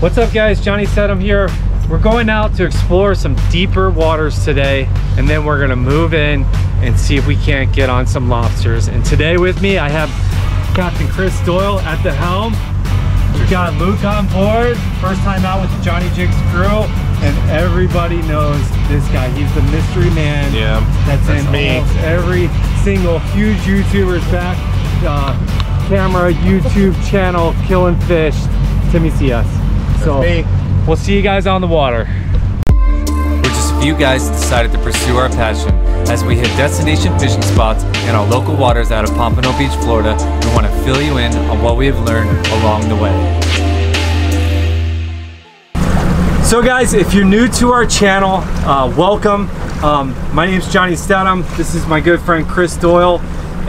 What's up guys, Johnny Statham here. We're going out to explore some deeper waters today and then we're gonna move in and see if we can't get on some lobsters. And today with me I have Captain Chris Doyle at the helm. We got Luke on board, first time out with the Johnny Jigs crew and everybody knows this guy. He's the mystery man Yeah, that's, that's in me. almost every single huge YouTuber's back uh, camera YouTube channel killing fish. Timmy CS. So me. we'll see you guys on the water. We're just a few guys that decided to pursue our passion. As we hit destination fishing spots in our local waters out of Pompano Beach, Florida, we want to fill you in on what we have learned along the way. So guys, if you're new to our channel, uh, welcome. Um, my name is Johnny Statham. This is my good friend Chris Doyle.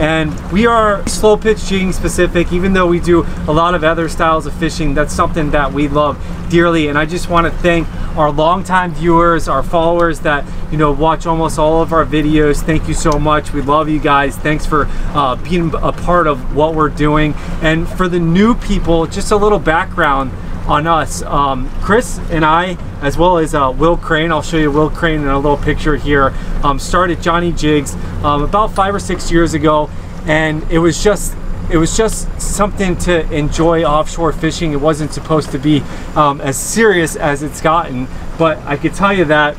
And we are slow pitch jigging specific, even though we do a lot of other styles of fishing, that's something that we love dearly. And I just want to thank our longtime viewers, our followers that, you know, watch almost all of our videos. Thank you so much. We love you guys. Thanks for uh, being a part of what we're doing. And for the new people, just a little background on us. Um, Chris and I, as well as uh, Will Crane, I'll show you Will Crane in a little picture here, um, started Johnny Jigs um, about five or six years ago, and it was just it was just something to enjoy offshore fishing. It wasn't supposed to be um, as serious as it's gotten, but I could tell you that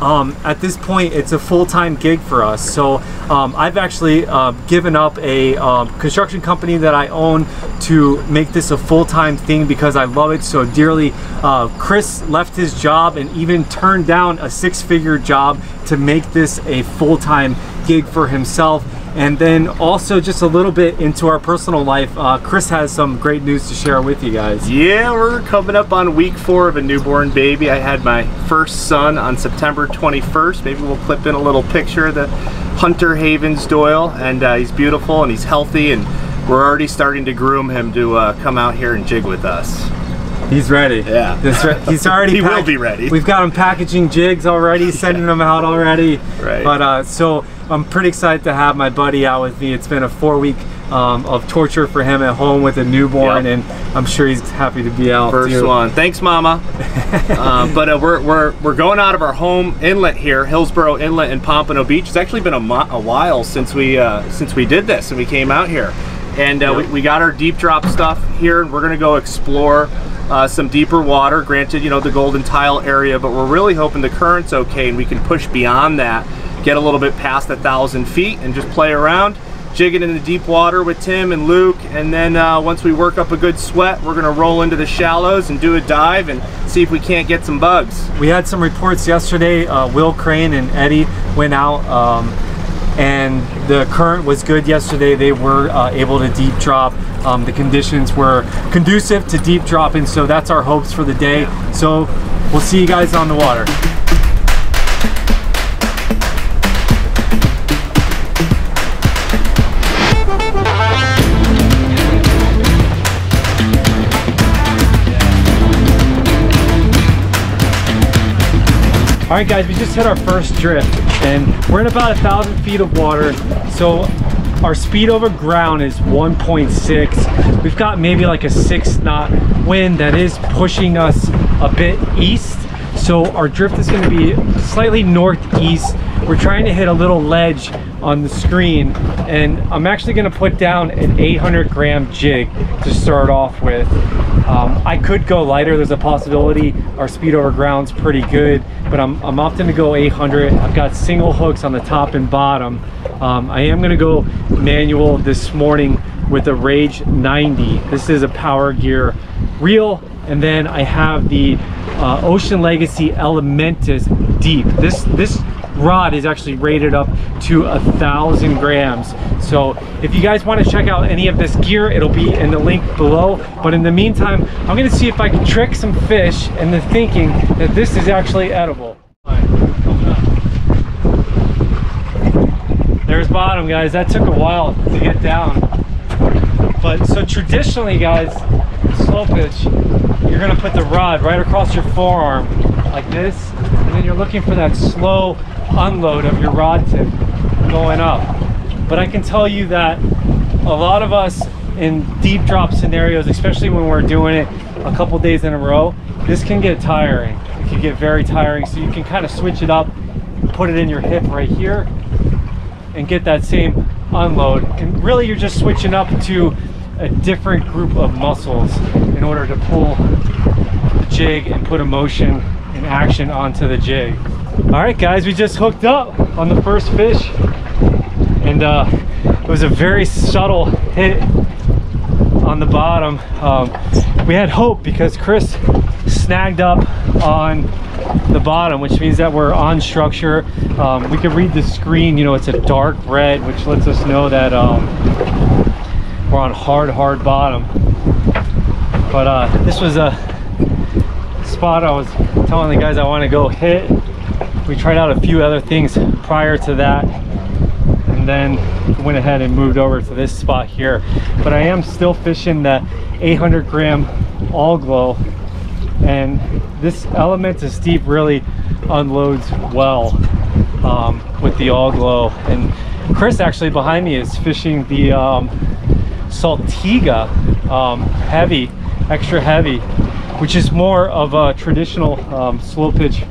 um, at this point it's a full-time gig for us. So um, I've actually uh, given up a um, construction company that I own to make this a full-time thing because I love it so dearly. Uh, Chris left his job and even turned down a six-figure job to make this a full-time gig for himself and then also just a little bit into our personal life uh, Chris has some great news to share with you guys Yeah, we're coming up on week four of a newborn baby. I had my first son on September 21st. Maybe we'll clip in a little picture of the Hunter Havens Doyle, and uh, he's beautiful and he's healthy, and we're already starting to groom him to uh, come out here and jig with us. He's ready. Yeah. Re- he's already. He will be ready. We've got him packaging jigs already, sending them out already. Right. But uh, so I'm pretty excited to have my buddy out with me. It's been a four week um, of torture for him at home with a newborn, Yep. and I'm sure he's happy to be out. First too. one. Thanks, Mama. uh, but uh, we're, we're, we're going out of our home inlet here, Hillsborough Inlet in Pompano Beach. It's actually been a, a while since we uh, since we did this and we came out here. And uh, we, we got our deep drop stuff here, and we're going to go explore uh, some deeper water. Granted, you know, the Golden Tile area, but we're really hoping the current's okay and we can push beyond that, get a little bit past a thousand feet, and just play around jigging in the deep water with Tim and Luke, and then uh, once we work up a good sweat, we're gonna roll into the shallows and do a dive and see if we can't get some bugs. We had some reports yesterday. Uh, Will Crane and Eddie went out, um, and the current was good yesterday. They were uh, able to deep drop. Um, the conditions were conducive to deep dropping, so that's our hopes for the day. So we'll see you guys on the water. All right, guys, we just hit our first drift, and we're in about a thousand feet of water. So our speed over ground is 1.6. We've got maybe like a six knot wind that is pushing us a bit east. So our drift is going to be slightly northeast. We're trying to hit a little ledge on the screen, and I'm actually going to put down an 800 gram jig to start off with. Um, I could go lighter. There's a possibility. Our speed over ground's pretty good, but I'm, I'm opting to go 800. I've got single hooks on the top and bottom. Um, I am going to go manual this morning with a Rage 90. This is a Power Gear reel, and then I have the uh, Ocean Legacy Elementus Deep. This this rod is actually rated up to a thousand grams. So if you guys want to check out any of this gear, it'll be in the link below. But in the meantime, I'm gonna see if I can trick some fish into thinking that this is actually edible. There's bottom, guys. That took a while to get down. But so traditionally, guys, slow pitch, you're gonna put the rod right across your forearm like this, and then you're looking for that slow unload of your rod tip going up. But I can tell you that a lot of us in deep drop scenarios, especially when we're doing it a couple days in a row, this can get tiring. It can get very tiring. So you can kind of switch it up, put it in your hip right here, and get that same unload. And really, you're just switching up to a different group of muscles in order to pull the jig and put a motion and action onto the jig. All right, guys, we just hooked up on the first fish, and uh, it was a very subtle hit on the bottom. Um, we had hope because Chris snagged up on the bottom, which means that we're on structure. Um, we can read the screen, you know, it's a dark red, which lets us know that um, we're on hard, hard bottom. But uh, this was a spot I was telling the guys I want to go hit. We tried out a few other things prior to that and then went ahead and moved over to this spot here. But I am still fishing the 800 gram all glow and this Elementus Deep really unloads well um, with the all glow and Chris actually behind me is fishing the um, Saltiga um, heavy extra heavy which is more of a traditional um, slow pitch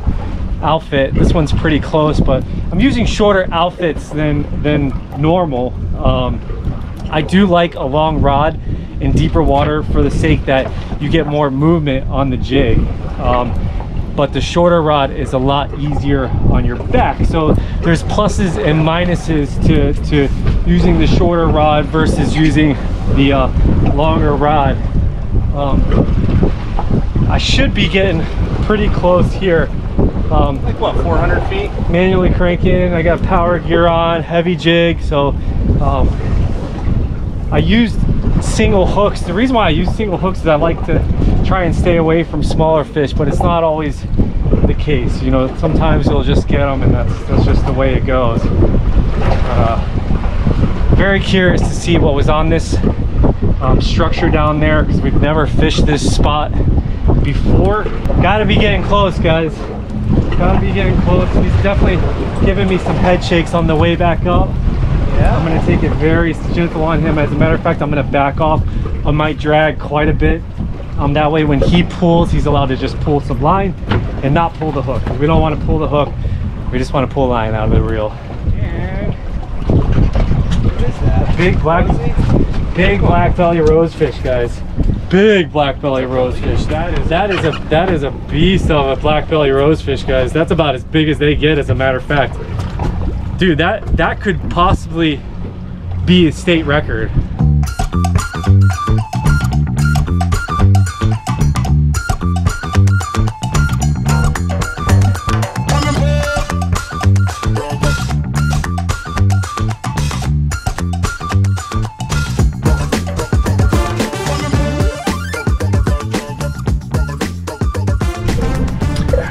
outfit. This one's pretty close but I'm using shorter outfits than than normal. Um, I do like a long rod in deeper water for the sake that you get more movement on the jig. Um, but the shorter rod is a lot easier on your back so there's pluses and minuses to to using the shorter rod versus using the uh, longer rod um, I should be getting pretty close here um, like what, 400 feet? Manually cranking. I got power gear on, heavy jig. So um, I used single hooks. The reason why I use single hooks is I like to try and stay away from smaller fish, but it's not always the case. You know, sometimes you'll just get them, and that's that's just the way it goes. Uh, very curious to see what was on this um, structure down there because we've never fished this spot before. Got to be getting close, guys. Gotta be getting close. He's definitely giving me some head shakes on the way back up. Yeah. I'm gonna take it very gentle on him. As a matter of fact, I'm gonna back off. I might drag quite a bit. Um, that way when he pulls, he's allowed to just pull some line and not pull the hook. We don't want to pull the hook. We just want to pull line out of the reel. Big black, big black belly rosefish, guys big black belly rosefish. That is that is a that is a beast of a black belly rosefish, guys. That's about as big as they get, as a matter of fact. Dude, that that could possibly be a state record.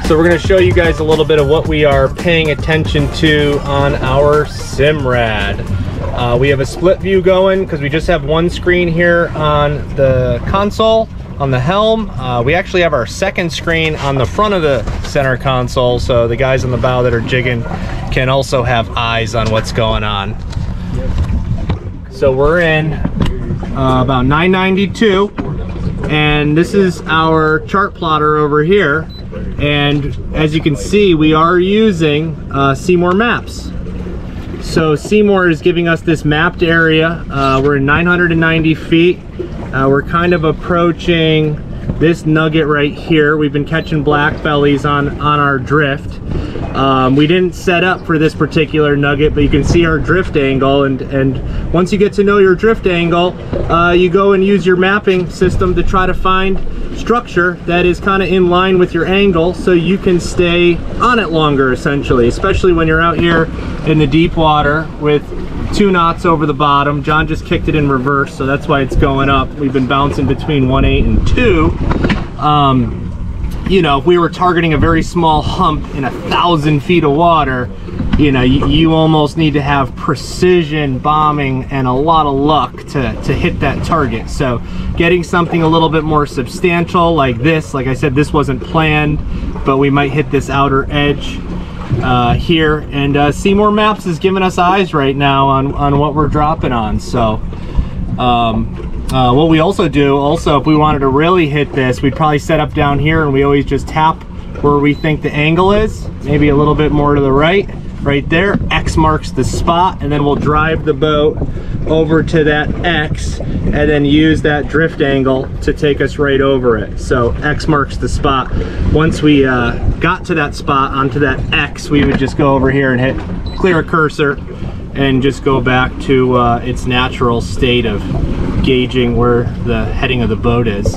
So we're going to show you guys a little bit of what we are paying attention to on our Simrad. Uh, we have a split view going because we just have one screen here on the console on the helm. Uh, we actually have our second screen on the front of the center console so the guys on the bow that are jigging can also have eyes on what's going on. So we're in uh, about 992 and this is our chart plotter over here and as you can see, we are using uh, Seymour Maps. So Seymour is giving us this mapped area. Uh, we're in 990 feet. Uh, we're kind of approaching this nugget right here. We've been catching black bellies on, on our drift. Um, we didn't set up for this particular nugget, but you can see our drift angle. And, and once you get to know your drift angle, uh, you go and use your mapping system to try to find structure that is kind of in line with your angle so you can stay on it longer essentially, especially when you're out here in the deep water with two knots over the bottom. John just kicked it in reverse, so that's why it's going up. We've been bouncing between 1.8 and 2. Um, you know, if we were targeting a very small hump in a thousand feet of water, you know, you, you, almost need to have precision bombing and a lot of luck to, to hit that target. So getting something a little bit more substantial like this, like I said, this wasn't planned, but we might hit this outer edge uh, here. And uh, Seymour Maps is giving us eyes right now on, on what we're dropping on. So um, Uh, what we also do, also, if we wanted to really hit this, we'd probably set up down here and we always just tap where we think the angle is, maybe a little bit more to the right, right there. X marks the spot, and then we'll drive the boat over to that X and then use that drift angle to take us right over it. So X marks the spot. Once we uh, got to that spot onto that X, we would just go over here and hit clear a cursor and just go back to uh, its natural state of gauging where the heading of the boat is.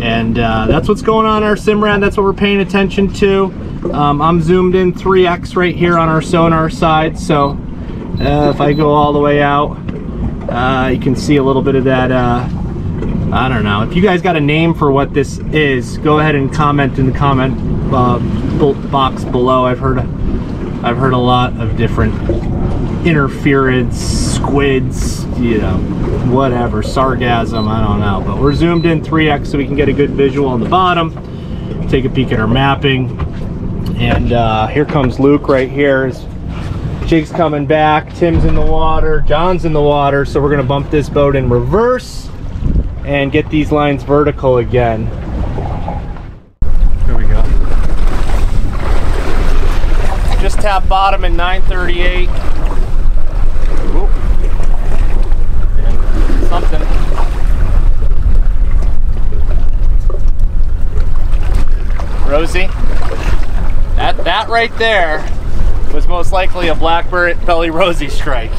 And uh, that's what's going on our Simrad. That's what we're paying attention to. Um, I'm zoomed in 3x right here on our sonar side. So uh, if I go all the way out, uh, you can see a little bit of that. Uh, I don't know. If you guys got a name for what this is, go ahead and comment in the comment uh, box below. I've heard, I've heard a lot of different interference, squids, you know, whatever, sargasm, I don't know. But we're zoomed in 3x so we can get a good visual on the bottom. Take a peek at our mapping. And uh, here comes Luke right here. Jake's coming back, Tim's in the water, John's in the water. So we're gonna bump this boat in reverse and get these lines vertical again. Here we go. Just tap bottom in 938. And something. Rosie, that, that right there was most likely a blackbird belly Rosie strike.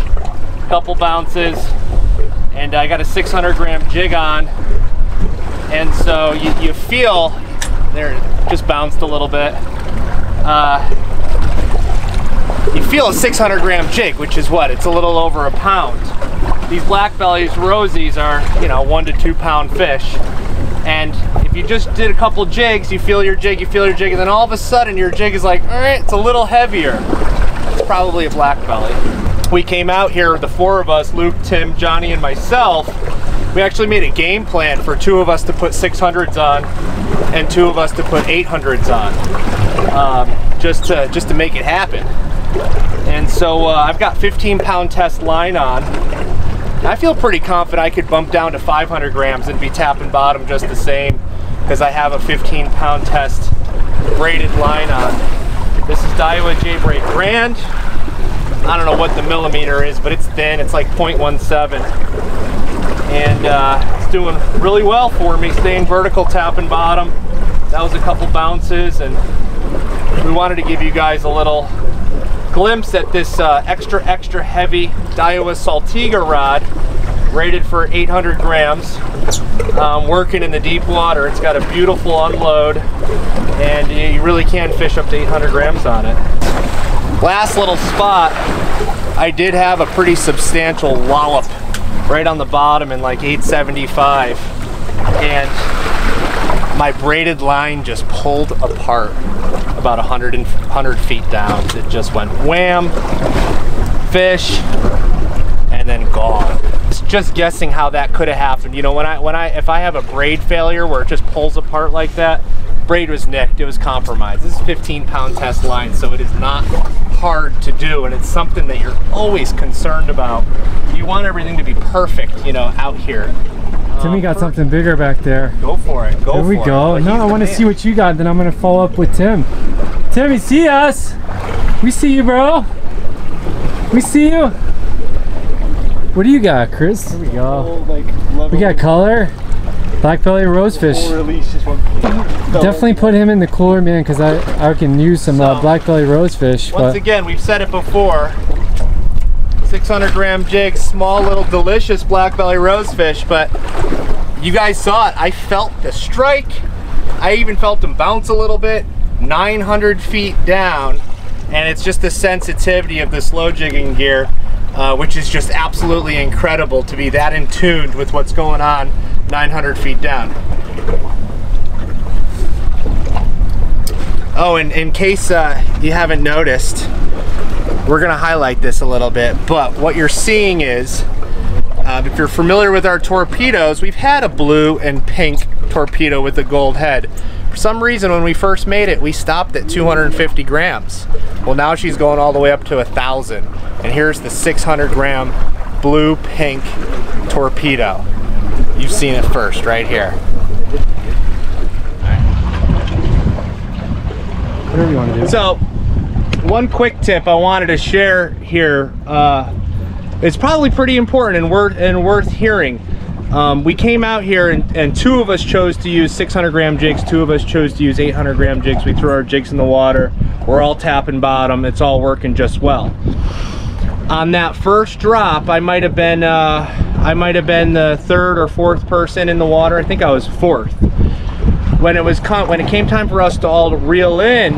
Couple bounces, and I got a 600 gram jig on. And so you, you feel, there, just bounced a little bit. Uh, you feel a 600 gram jig, which is what? It's a little over a pound. These black bellies rosies are, you know, one to two pound fish. And if you just did a couple jigs, you feel your jig, you feel your jig, and then all of a sudden your jig is like, all right, it's a little heavier. It's probably a black belly. We came out here, the four of us, Luke, Tim, Johnny, and myself, we actually made a game plan for two of us to put 600s on and two of us to put 800s on, um, just to just to make it happen. And so uh, I've got 15 pound test line on. I feel pretty confident I could bump down to 500 grams and be tapping bottom just the same because I have a 15 pound test braided line on. This is Daiwa J Braid Grand. I don't know what the millimeter is, but it's thin. It's like 0.17. And uh, it's doing really well for me, staying vertical, tapping bottom. That was a couple bounces, and we wanted to give you guys a little glimpse at this uh, extra, extra heavy Daiwa Saltiga rod, rated for 800 grams, um, working in the deep water. It's got a beautiful unload, and you really can fish up to 800 grams on it. Last little spot, I did have a pretty substantial wallop right on the bottom in like 875, and my braided line just pulled apart about 100, and, 100 feet down. It just went wham, fish, and then gone. Just guessing how that could have happened. You know, when I, when I, if I have a braid failure where it just pulls apart like that, braid was nicked, it was compromised. This is 15 pound test line, so it is not hard to do, and it's something that you're always concerned about. You want everything to be perfect, you know, out here. Timmy got something bigger back there. Go for it. Go Here we go. it. No, I want to see what you got. Then I'm gonna follow up with Tim. Timmy, see us? We see you, bro. We see you. What do you got, Chris? Here we go. We got color. Black belly rosefish. Definitely put him in the cooler, man, because I I can use some uh, black belly rosefish. Once But again, we've said it before. 600 gram jig, small little delicious black belly rosefish, but you guys saw it. I felt the strike. I even felt them bounce a little bit. 900 feet down, and it's just the sensitivity of the slow jigging gear, uh, which is just absolutely incredible to be that in tune with what's going on 900 feet down. Oh, and in case uh, you haven't noticed, we're gonna highlight this a little bit, but what you're seeing is, uh, if you're familiar with our torpedoes, we've had a blue and pink torpedo with a gold head. For some reason, when we first made it, we stopped at 250 grams. Well, now she's going all the way up to a thousand. And here's the 600 gram blue pink torpedo. You've seen it first right here. Whatever you want to do. So, one quick tip I wanted to share here. Uh, it's probably pretty important and worth and worth hearing. Um, we came out here and, and two of us chose to use 600 gram jigs. Two of us chose to use 800 gram jigs. We threw our jigs in the water. We're all tapping bottom. It's all working just well. On that first drop, I might have been uh, I might have been the third or fourth person in the water. I think I was fourth. When it was when it came time for us to all reel in,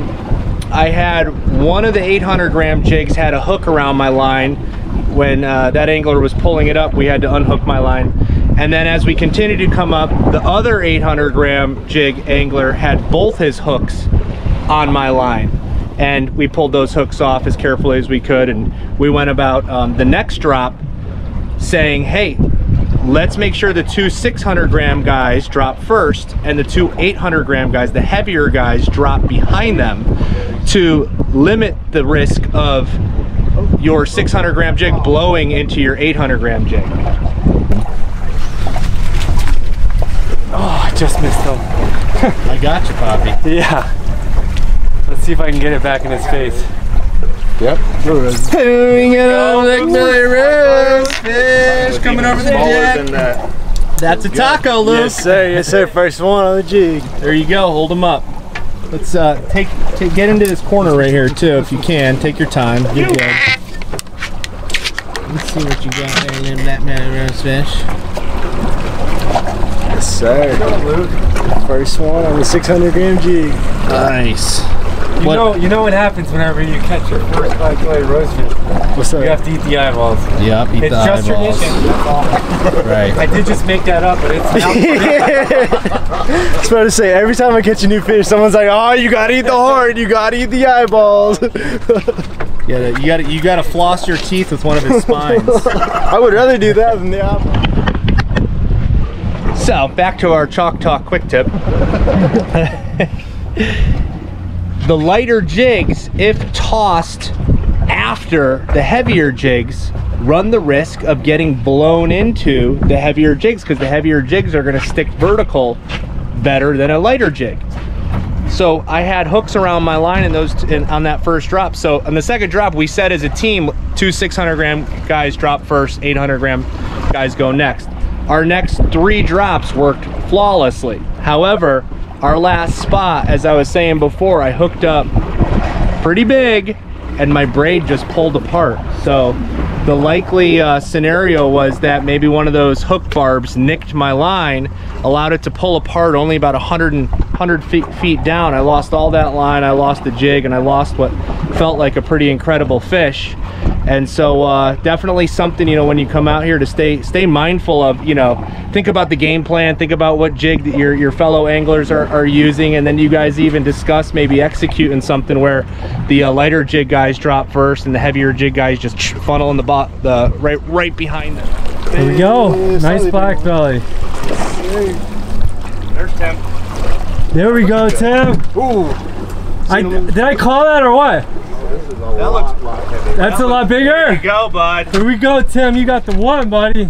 I had one of the 800 gram jigs had a hook around my line. When uh, that angler was pulling it up, we had to unhook my line. And then as we continued to come up, the other 800 gram jig angler had both his hooks on my line. And we pulled those hooks off as carefully as we could. And we went about um, the next drop saying, hey, let's make sure the two 600 gram guys drop first and the two 800 gram guys, the heavier guys, drop behind them to limit the risk of your 600 gram jig blowing into your 800 gram jig. Oh, I just missed him. I got you, Poppy. Yeah. Let's see if I can get it back in his face. Yep. Fish coming over the jet. That's a taco, Luke. Yes, sir. Yes, sir. First one on the jig. There you go. Hold them up. Let's uh, take, take get into this corner right here too, if you can. Take your time. You're good. Let's see what you got there, little black man rose fish. Yes, sir. First one on the 600 gram jig. Nice. You What- know, you know what happens whenever you catch your first black belly rosefish. What's You have to eat the eyeballs. Yep. Eat It's the just eyeballs. tradition. That's all. Right. I did just make that up, but it's I was about to say, every time I catch a new fish, someone's like, oh, you gotta eat the heart, you gotta eat the eyeballs. Yeah. You got to you got to floss your teeth with one of his spines. I would rather do that than the eyeball. So back to our chalk talk quick tip. the lighter jigs, if tossed after the heavier jigs, run the risk of getting blown into the heavier jigs because the heavier jigs are going to stick vertical better than a lighter jig. So I had hooks around my line in those in, on that first drop. So on the second drop, we said as a team, two 600 gram guys drop first, 800 gram guys go next. Our next three drops worked flawlessly. However, our last spot, as I was saying before, I hooked up pretty big and my braid just pulled apart. So the likely uh, scenario was that maybe one of those hook barbs nicked my line, allowed it to pull apart only about 100, and, 100 feet, feet down. I lost all that line, I lost the jig, and I lost what felt like a pretty incredible fish. And so uh, definitely something, you know, when you come out here to stay stay mindful of, you know, think about the game plan, think about what jig that your, your fellow anglers are, are using, and then you guys even discuss maybe executing something where the uh, lighter jig guys drop first and the heavier jig guys just funnel in the bot the right right behind them. There we go. Hey, Nice black one. belly. There's Tim. There we go, Tim. Ooh. I, did I call that or what? That looks That's a lot bigger. There bigger. go, bud. Here we go, Tim. You got the one, buddy.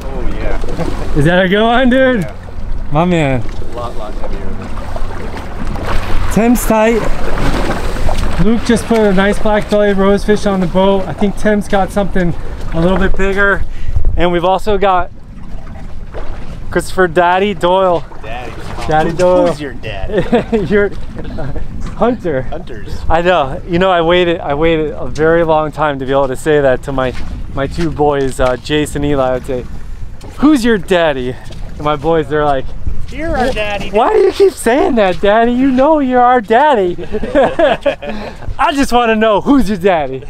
Oh yeah. Is that a good one, dude? Yeah. My man. A lot, lot heavier. Tim's tight. Luke just put a nice black belly rosefish on the boat. I think Tim's got something a little bit bigger. And we've also got Christopher Daddy Doyle. Daddy. Daddy Doyle. Who's your dad? You're Hunter. Hunters. I know. You know, I waited. I waited a very long time to be able to say that to my my two boys, uh, Jason and Eli. I would say, "Who's your daddy?" And my boys, they're like, You're our daddy. "Why do you keep saying that, Daddy? You know you're our daddy." I just want to know who's your daddy.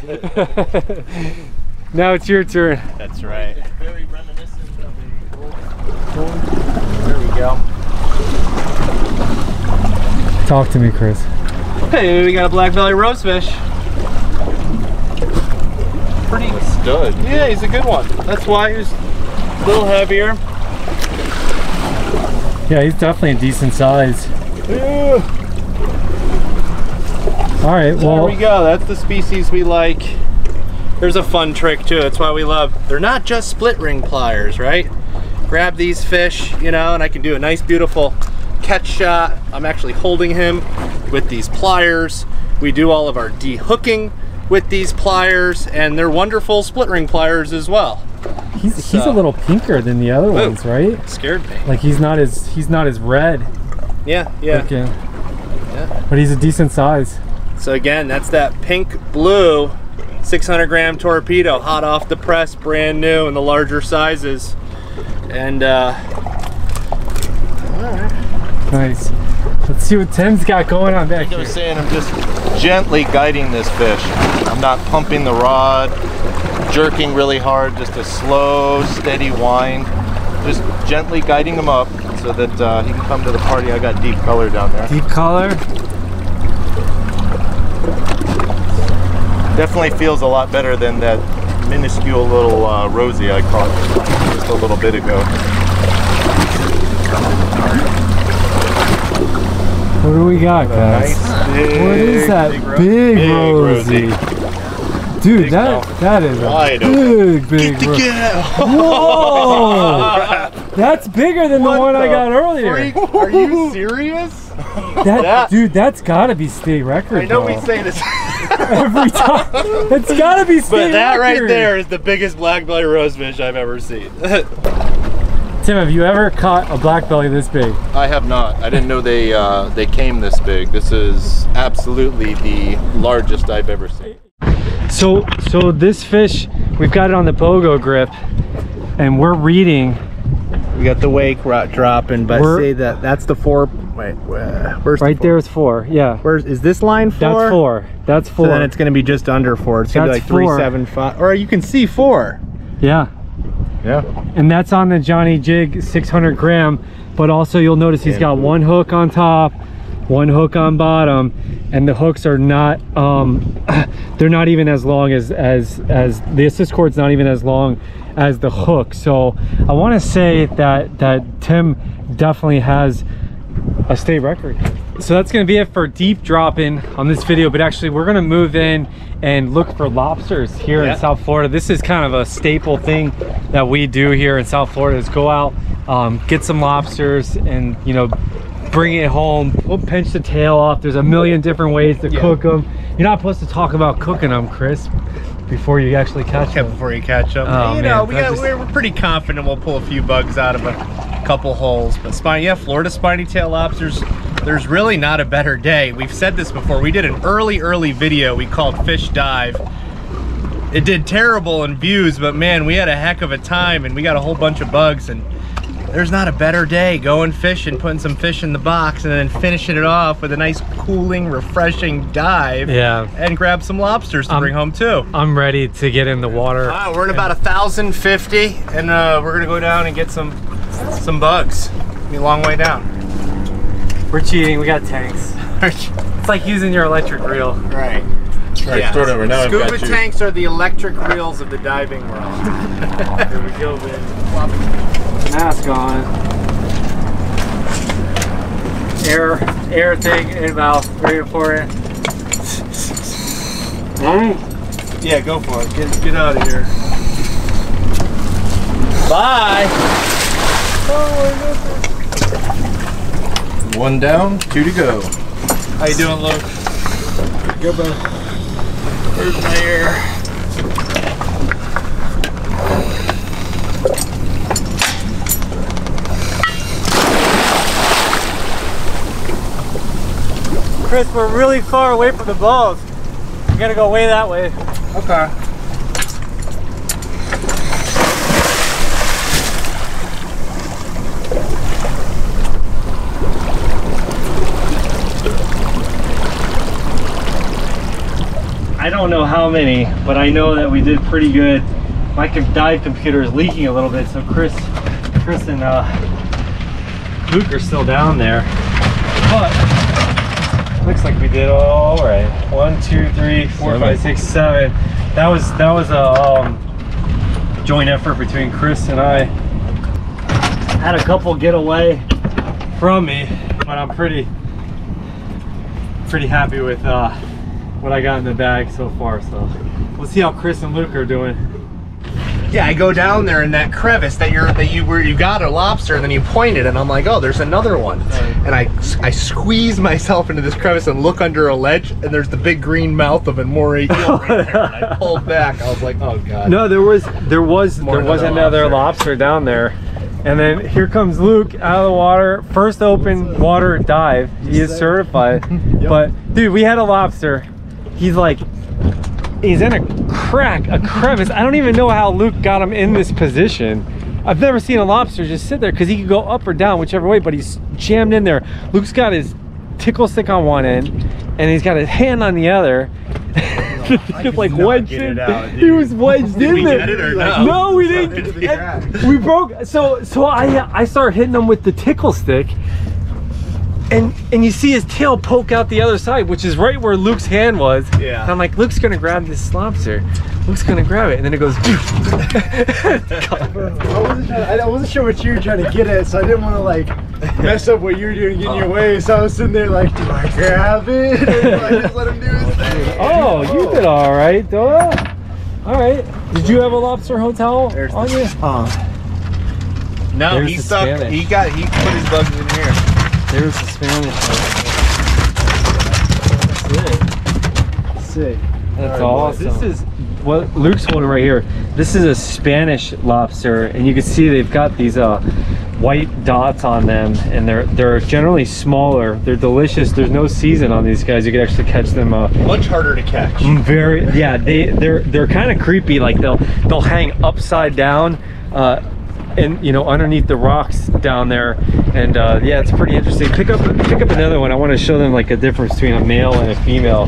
now it's your turn. That's right. Very reminiscent of a There we go. Talk to me, Chris. Hey, we got a black belly rosefish. Pretty Stud. Yeah, he's a good one. That's why he's a little heavier. Yeah, he's definitely a decent size. All right. Well. There we go. That's the species we like. There's a fun trick too. That's why we love. They're not just split ring pliers, right? Grab these fish, you know, and I can do a nice, beautiful catch shot. I'm actually holding him with these pliers. We do all of our de-hooking with these pliers, and they're wonderful split ring pliers as well. He's he's a little pinker than the other ones, right? Scared me. Like he's not as he's not as red Yeah, yeah. looking, Yeah. but he's a decent size. So again, that's that pink blue 600 gram torpedo, hot off the press, brand new in the larger sizes. And uh, Nice. Let's see what Tim's got going on back Like I here. was saying, I'm just gently guiding this fish. I'm not pumping the rod, jerking really hard, just a slow, steady wind. Just gently guiding him up so that uh, he can come to the party. I got deep color down there. Deep color. Definitely feels a lot better than that minuscule little uh, rosy I caught just a little bit ago. What do we got, guys? Nice big, what is that big big, ro- rosy? Big Dude, Big that mouth. that is a Wide big, big. ro- Whoa! That's bigger than the What one I got earlier. Are you serious? That, That- dude, that's gotta be state record. I know we bro. say this, every time. That's gotta be state but that right there is the biggest black belly rosefish I've ever seen. Tim, have you ever caught a black belly this big? I have not. I didn't know they uh, they came this big. This is absolutely the largest I've ever seen. So, so this fish, we've got it on the pogo grip, and we're reading. We got the wake rot dropping, but We're- say that that's the four. Wait, where- where's the Right four? there is four. Yeah, Where's is this line four? that's four. That's four. So then it's going to be just under four. It's going to be like three, four. seven, five, or you can see four. yeah, Yeah. and that's on the Johnny Jig 600 gram. But also, you'll notice he's got one hook on top, one hook on bottom, and the hooks are not. Um, they're not even as long as as as the assist cord's not even as long as the hook. So I want to say that that Tim definitely has a state record. So that's gonna be it for deep dropping on this video, but actually we're gonna move in and look for lobsters here Yeah. in South Florida. This is kind of a staple thing that we do here in South Florida is go out, um, get some lobsters and, you know, bring it home, we'll pinch the tail off. There's a million different ways to cook them. You're not supposed to talk about cooking them, Chris, before you actually catch them. before you catch up. Oh, you man, know, we got, just... we're we're pretty confident we'll pull a few bugs out of a couple holes. But spiny, yeah, Florida spiny tail lobsters. There's really not a better day. We've said this before. We did an early, early video we called Fish Dive. It did terrible in views, but man, we had a heck of a time and we got a whole bunch of bugs and there's not a better day going fishing, putting some fish in the box and then finishing it off with a nice cooling, refreshing dive. Yeah. And grab some lobsters to Um, bring home too. I'm ready to get in the water. Wow, we're at about a thousand fifty, and uh, we're gonna go down and get some some bugs. Be a long way down. We're cheating, we got tanks. It's like using your electric reel. right. All right, start over. Now I've Scuba got you. tanks are the electric reels of the diving world. Here we go, man. Mask on. Air, air thing in mouth, very important. Mm. yeah, go for it. Get get out of here. Bye. One down, two to go. How you doing, Luke? Good, bud. Where's my air? Chris, we're really far away from the balls. We gotta go way that way. Okay. I don't know how many, but I know that we did pretty good. My dive computer is leaking a little bit, so Chris, Chris and uh, Luke are still down there. Looks like we did all right. One, two, three, four, five, six, seven. That was that was a um, joint effort between Chris and I. Had a couple get away from me, but I'm pretty pretty happy with uh, what I got in the bag so far. So we'll see how Chris and Luke are doing. Yeah, I go down there in that crevice that you're that you where you got a lobster and then you pointed and I'm like, oh, there's another one. And I I squeeze myself into this crevice and look under a ledge and there's the big green mouth of a moray eel right there. And I pulled back. I was like, oh god. No, there was there was More there was another another lobster. down there. And then here comes Luke out of the water, first open water dive. He is certified. But dude, we had a lobster. He's like he's in a crack, a crevice. I don't even know how Luke got him in this position. I've never seen a lobster just sit there because he could go up or down whichever way, but he's jammed in there. Luke's got his tickle stick on one end and he's got his hand on the other. Just like wedged in. out, he was wedged in we there. get it or no? no, we didn't. the crack. And we broke. So so I I started hitting him with the tickle stick, and and you see his tail poke out the other side, which is right where Luke's hand was. Yeah. And I'm like, Luke's gonna grab this lobster. Luke's gonna grab it, and then it goes. I wasn't, trying, I wasn't sure what you were trying to get at, so I didn't want to like mess up what you were doing, get in your way. So I was sitting there like, do I grab it? Or do I just let him do his thing? oh, you oh. did all right, Doyle. All right. Did you have a lobster hotel There's on you? No, There's he the sucked. Spanish. He got. He put his bugs in here. There's the Spanish. Sick. Sick. That's All right, awesome. This is what Luke's holding right here. This is a Spanish lobster, and you can see they've got these uh, white dots on them, and they're they're generally smaller. They're delicious. There's no season on these guys. You can actually catch them. Uh, Much harder to catch. very yeah. They they're they're kind of creepy. Like they'll they'll hang upside down. Uh, and you know underneath the rocks down there. And uh, yeah it's pretty interesting. Pick up pick up another one. I want to show them like a difference between a male and a female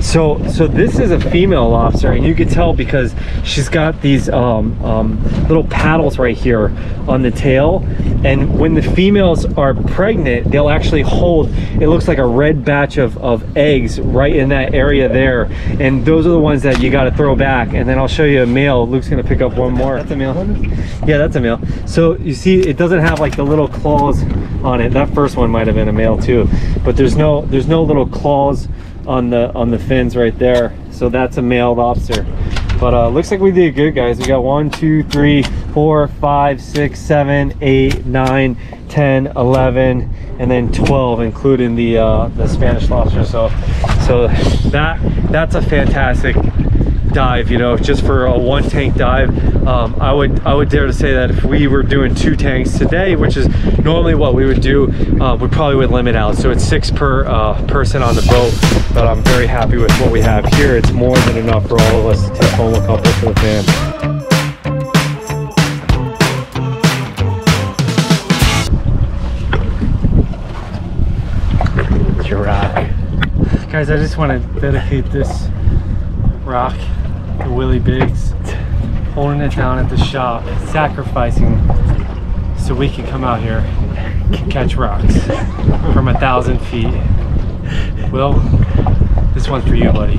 so so this is a female lobster and you can tell because she's got these um, um, little paddles right here on the tail. And when the females are pregnant they'll actually hold it looks like a red batch of, of eggs right in that area there. And those are the ones that you got to throw back. And then I'll show you a male. Luke's gonna pick up one more. That's a male yeah that's a male. So you see it doesn't have like the little claws on it. That first one might have been a male too. But there's no there's no little claws on the on the fins right there. So that's a male lobster. But uh looks like we did good guys. We got one two three four five six seven eight nine 10 11 and then 12 including the uh the spanish lobster. So so that that's a fantastic dive you know just for a one tank dive um, i would i would dare to say that if we were doing two tanks today which is normally what we would do uh, we probably would limit out. So it's six per uh, person on the boat but i'm very happy with what we have here. It's more than enough for all of us to take home a couple for the fam. Your rock. Guys i just want to dedicate this rock to willie biggs holding it down at the shop sacrificing so we can come out here and catch rocks from a thousand feet. Will this one's for you buddy